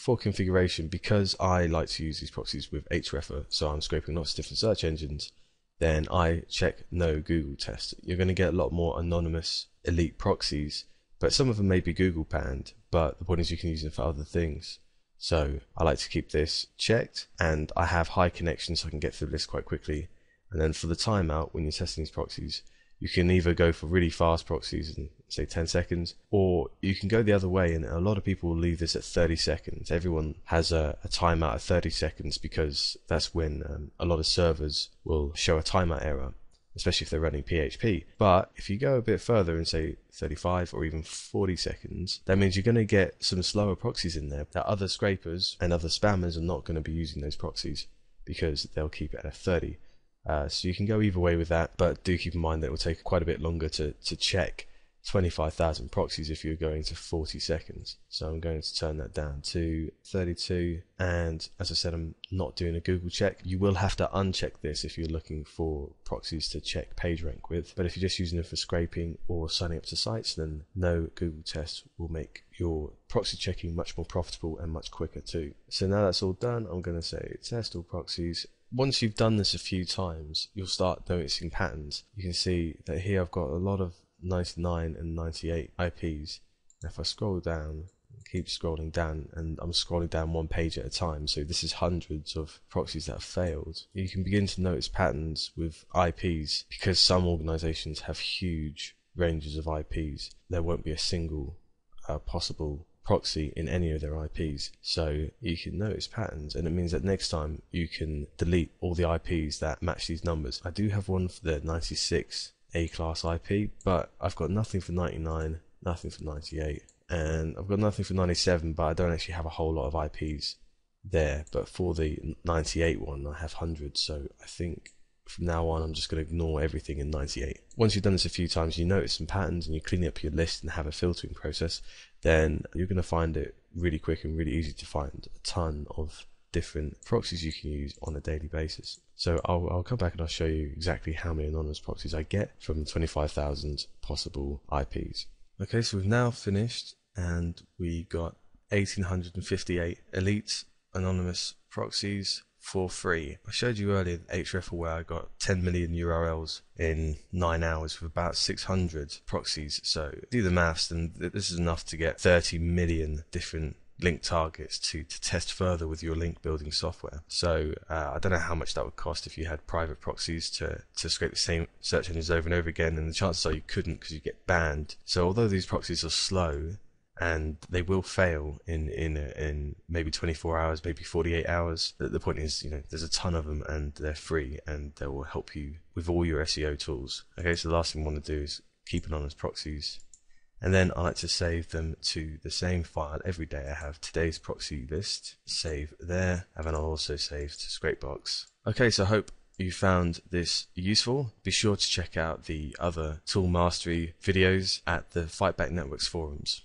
for configuration, because I like to use these proxies with Hrefer, so I'm scraping lots of different search engines, then I check no Google test. You're going to get a lot more anonymous elite proxies, but some of them may be Google panned, but the point is you can use them for other things. So I like to keep this checked and I have high connections so I can get through the list quite quickly. And then for the timeout, when you're testing these proxies, you can either go for really fast proxies and say 10 seconds, or you can go the other way. And a lot of people will leave this at 30 seconds. Everyone has a, a timeout of 30 seconds because that's when um, a lot of servers will show a timeout error, especially if they're running PHP. But if you go a bit further and say 35 or even 40 seconds, that means you're going to get some slower proxies in there that other scrapers and other spammers are not going to be using those proxies because they'll keep it at a 30. Uh, so you can go either way with that, but do keep in mind that it will take quite a bit longer to, to check 25,000 proxies if you're going to 40 seconds. So I'm going to turn that down to 32. And as I said, I'm not doing a Google check. You will have to uncheck this if you're looking for proxies to check PageRank with. But if you're just using them for scraping or signing up to sites, then no Google test will make your proxy checking much more profitable and much quicker too. So now that's all done, I'm going to say test all proxies once you've done this a few times, you'll start noticing patterns. You can see that here I've got a lot of 99 and 98 IPs. If I scroll down, keep scrolling down, and I'm scrolling down one page at a time, so this is hundreds of proxies that have failed. You can begin to notice patterns with IPs because some organizations have huge ranges of IPs. There won't be a single uh, possible proxy in any of their IPs. So you can notice patterns, and it means that next time you can delete all the IPs that match these numbers. I do have one for the 96 A class IP, but I've got nothing for 99, nothing for 98, and I've got nothing for 97, but I don't actually have a whole lot of IPs there. But for the 98 one, I have hundreds, so I think from now on, I'm just going to ignore everything in 98. Once you've done this a few times, you notice some patterns and you clean up your list and have a filtering process, then you're going to find it really quick and really easy to find a ton of different proxies you can use on a daily basis. So I'll, I'll come back and I'll show you exactly how many anonymous proxies I get from 25,000 possible IPs. Okay, so we've now finished and we got 1858 elite anonymous proxies for free. I showed you earlier Hrefer where I got 10 million URLs in 9 hours with about 600 proxies. So do the maths and this is enough to get 30 million different link targets to, to test further with your link building software. So uh, I don't know how much that would cost if you had private proxies to, to scrape the same search engines over and over again and the chances are you couldn't because you get banned. So although these proxies are slow, and they will fail in in in maybe 24 hours, maybe 48 hours. The, point is, you know, there's a ton of them and they're free and they will help you with all your SEO tools. Okay, so the last thing we want to do is keep anonymous proxies. And then I like to save them to the same file every day. I have today's proxy list, save there, and then I'll also save to Scrapebox. Okay, so I hope you found this useful. Be sure to check out the other tool mastery videos at the Fightback Networks forums.